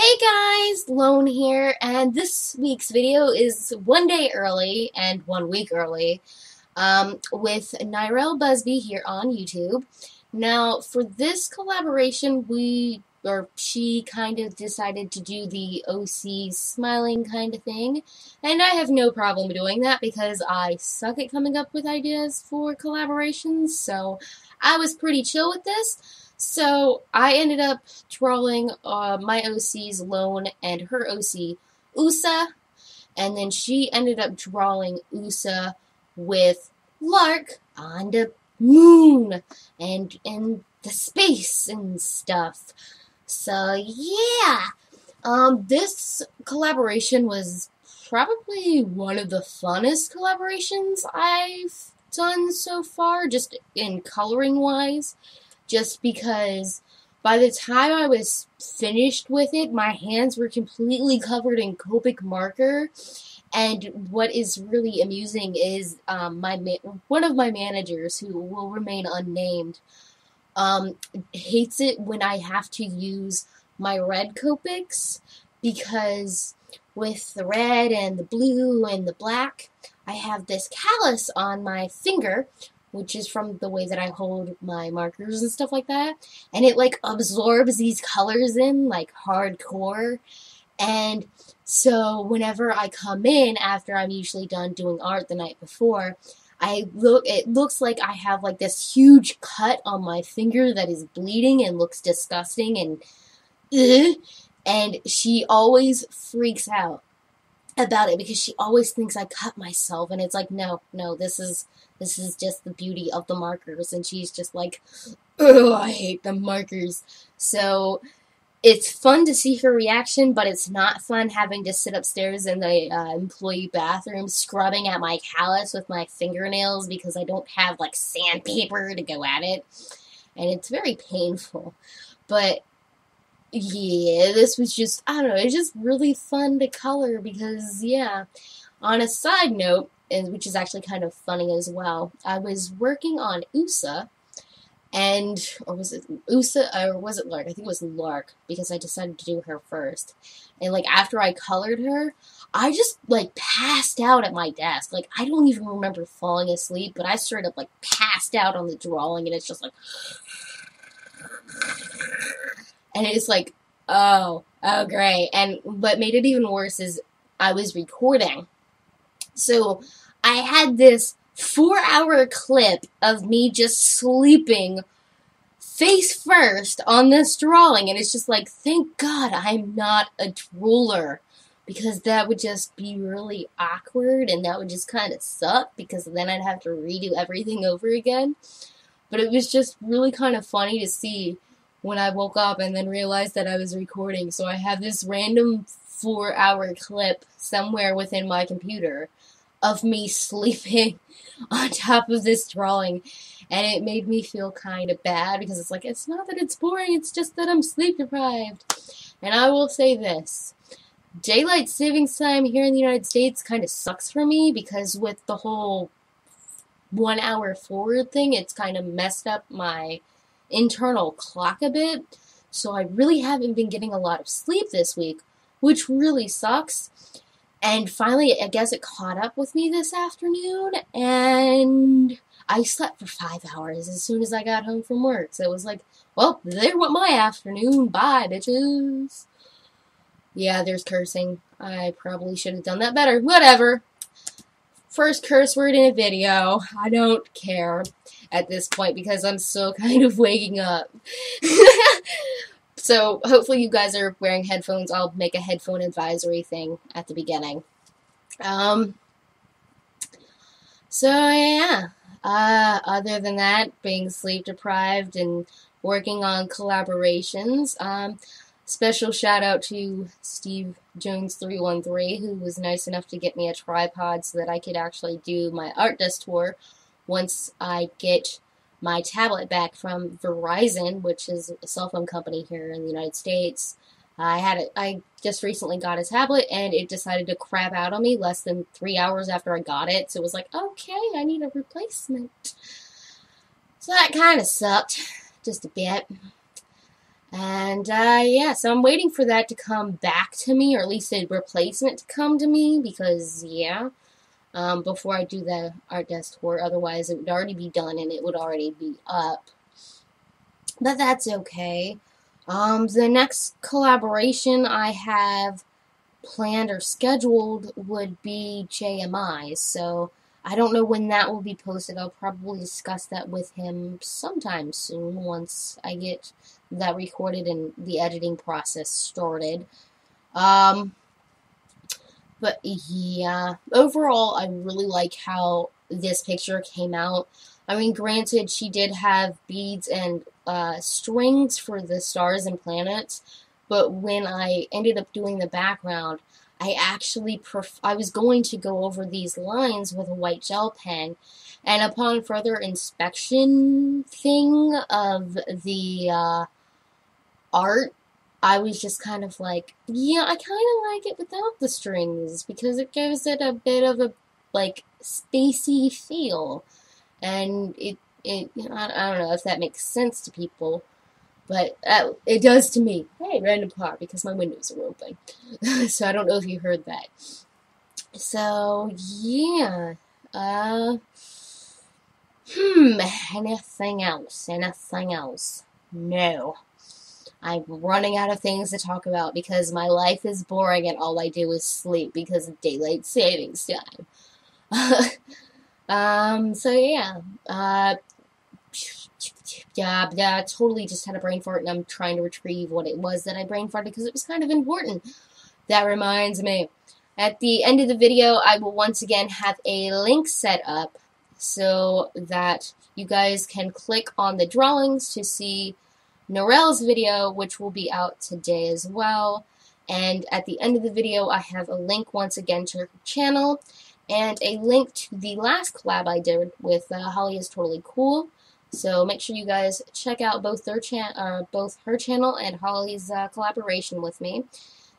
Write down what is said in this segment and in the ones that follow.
Hey guys, Lone here, and this week's video is one day early and one week early um, with Nyrelle Busby here on YouTube. Now, for this collaboration, we, or she kind of decided to do the OC smiling kind of thing, and I have no problem doing that because I suck at coming up with ideas for collaborations, so I was pretty chill with this. So I ended up drawing uh, my OC's Lone and her OC Usa, and then she ended up drawing Usa with Lark on the moon and in the space and stuff. So yeah, um, this collaboration was probably one of the funnest collaborations I've done so far, just in coloring wise just because by the time I was finished with it, my hands were completely covered in Copic marker. And what is really amusing is um, my one of my managers, who will remain unnamed, um, hates it when I have to use my red Copics because with the red and the blue and the black, I have this callus on my finger which is from the way that I hold my markers and stuff like that. And it like absorbs these colors in like hardcore. And so whenever I come in after I'm usually done doing art the night before, I look it looks like I have like this huge cut on my finger that is bleeding and looks disgusting and ugh, and she always freaks out about it because she always thinks I cut myself and it's like no no this is this is just the beauty of the markers and she's just like oh I hate the markers. So it's fun to see her reaction but it's not fun having to sit upstairs in the uh, employee bathroom scrubbing at my callus with my fingernails because I don't have like sandpaper to go at it and it's very painful. But yeah, this was just, I don't know, it's just really fun to color because, yeah. On a side note, which is actually kind of funny as well, I was working on Usa, and, or was it Usa, or was it Lark? I think it was Lark, because I decided to do her first. And, like, after I colored her, I just, like, passed out at my desk. Like, I don't even remember falling asleep, but I straight up, like, passed out on the drawing, and it's just like and it's like, oh, oh, great. And what made it even worse is I was recording. So I had this four hour clip of me just sleeping face first on this drawing. And it's just like, thank God I'm not a drooler. Because that would just be really awkward and that would just kind of suck because then I'd have to redo everything over again. But it was just really kind of funny to see when I woke up and then realized that I was recording. So I have this random four hour clip somewhere within my computer of me sleeping on top of this drawing. And it made me feel kind of bad because it's like, it's not that it's boring, it's just that I'm sleep deprived. And I will say this daylight savings time here in the United States kind of sucks for me because with the whole one hour forward thing, it's kind of messed up my internal clock a bit, so I really haven't been getting a lot of sleep this week, which really sucks. And finally, I guess it caught up with me this afternoon, and I slept for five hours as soon as I got home from work. So it was like, well, there went my afternoon. Bye, bitches. Yeah, there's cursing. I probably should have done that better. Whatever. First curse word in a video. I don't care at this point because I'm still kind of waking up. so hopefully you guys are wearing headphones. I'll make a headphone advisory thing at the beginning. Um, so yeah, uh, other than that, being sleep deprived and working on collaborations, um, special shout out to Steve Jones313 who was nice enough to get me a tripod so that I could actually do my art desk tour once I get my tablet back from Verizon, which is a cell phone company here in the United States. I had it. I just recently got a tablet, and it decided to crap out on me less than three hours after I got it. So it was like, okay, I need a replacement. So that kind of sucked, just a bit. And uh, yeah, so I'm waiting for that to come back to me, or at least a replacement to come to me, because yeah, um, before I do the art desk tour, otherwise it would already be done and it would already be up. But that's okay. Um, the next collaboration I have planned or scheduled would be JMI, so I don't know when that will be posted. I'll probably discuss that with him sometime soon once I get that recorded and the editing process started. Um, but yeah, overall, I really like how this picture came out. I mean, granted, she did have beads and uh, strings for the stars and planets, but when I ended up doing the background, I actually pref- I was going to go over these lines with a white gel pen, and upon further inspection thing of the uh, art, I was just kind of like, yeah, I kind of like it without the strings because it gives it a bit of a like spacey feel, and it it I, I don't know if that makes sense to people. But uh, it does to me. Hey, random car, because my windows are open. so I don't know if you heard that. So, yeah. Uh, hmm, anything else? Anything else? No. I'm running out of things to talk about because my life is boring and all I do is sleep because of daylight savings time. um, so yeah. Uh, yeah, yeah, totally just had a brain fart and I'm trying to retrieve what it was that I brain farted because it was kind of important. That reminds me. At the end of the video, I will once again have a link set up so that you guys can click on the drawings to see Narelle's video, which will be out today as well. And at the end of the video, I have a link once again to her channel and a link to the last collab I did with uh, Holly is Totally Cool. So make sure you guys check out both their chan uh, both her channel and Holly's uh, collaboration with me.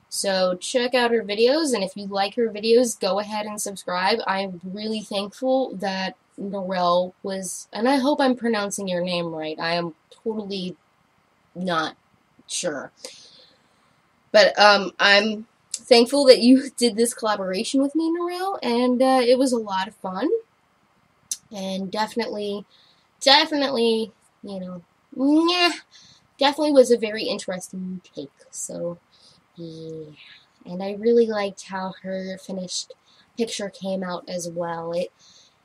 So check out her videos, and if you like her videos, go ahead and subscribe. I'm really thankful that Narelle was, and I hope I'm pronouncing your name right. I am totally not sure. But um, I'm thankful that you did this collaboration with me, Narelle, and uh, it was a lot of fun. And definitely definitely, you know, yeah, definitely was a very interesting take. So, yeah. And I really liked how her finished picture came out as well. It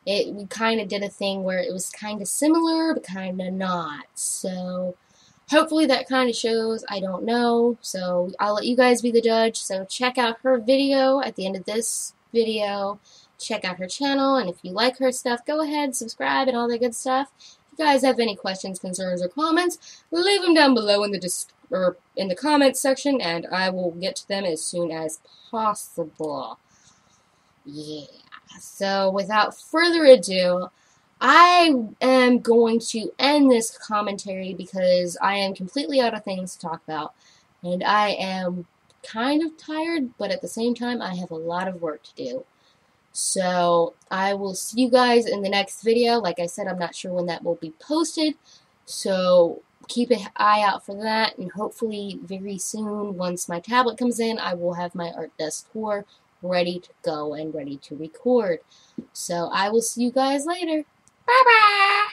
it we kind of did a thing where it was kind of similar but kind of not. So hopefully that kind of shows. I don't know. So I'll let you guys be the judge. So check out her video at the end of this video check out her channel. And if you like her stuff, go ahead, subscribe, and all that good stuff. If you guys have any questions, concerns, or comments, leave them down below in the or in the comments section, and I will get to them as soon as possible. Yeah. So without further ado, I am going to end this commentary because I am completely out of things to talk about, and I am kind of tired, but at the same time, I have a lot of work to do. So I will see you guys in the next video. Like I said, I'm not sure when that will be posted. So keep an eye out for that. And hopefully very soon, once my tablet comes in, I will have my art desk tour ready to go and ready to record. So I will see you guys later. 爸爸